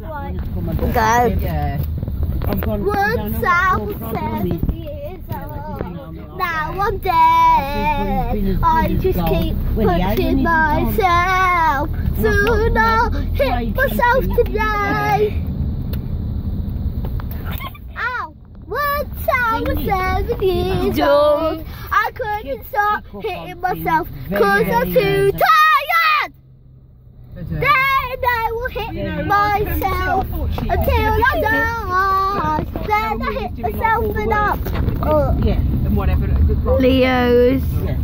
Right. Go. One thousand years old. Now I'm dead. I just keep pushing myself. Soon I'll hit myself today. Ow! One thousand years old. I couldn't stop hitting myself because I'm too tired. Then Hit myself until I die. Then I hit myself and up. Oh. Yeah, and whatever. Leo's. Yeah.